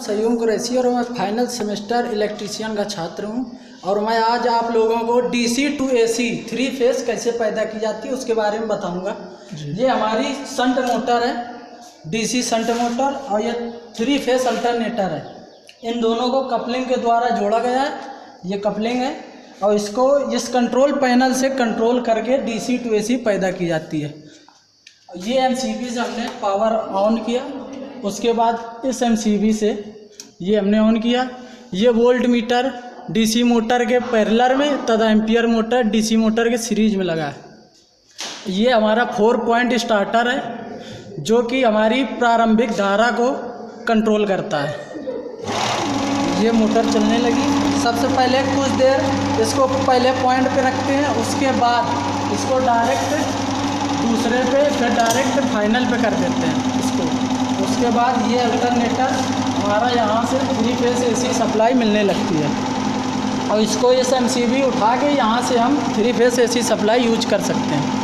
सयूम कुरैसी और मैं final semester electrician का छात्र हूँ। और मैं आज आप लोगों को DC to AC three phase कैसे पैदा की जाती है उसके बारे में बताऊँगा। ये हमारी संट मोटर है डीसी संट मोटर और ये थ्री फेस अल्टरनेटर है। इन दोनों को कपलिंग के द्वारा जोड़ा गया है ये कपलिंग है और इसको इस कंट्रोल पैनल से कंट्रोल करके डीसी टू एसी पैदा की जाती है। ये एम से हमने पावर ऑन किया। उसके बाद इस एम से ये हमने ऑन किया। ये वोल्ट मीटर डीसी मोटर के पैरलर में तथा एम्पियर मोटर डीसी मोटर के सीरीज़ में लगा है। ये हमारा फोर पॉइंट स्टार्टर है, जो कि हमारी प्रारंभिक धारा को कंट्रोल करता है। ये मोटर चलने लगी। सबसे पहले कुछ देर इसको पहले पॉइंट पे रखते हैं, उसके बाद इसको डायरेक्ट दूसरे पे, फिर डायरेक्ट फाइनल पे कर देते हैं। उसके बाद ये अल्टरनेटर हमारा यहाँ से थ्री फेस एसी सप्लाई मिलने लगती है। और इसको ये एम उठा के यहाँ से हम three phase AC supply use कर सकते हैं।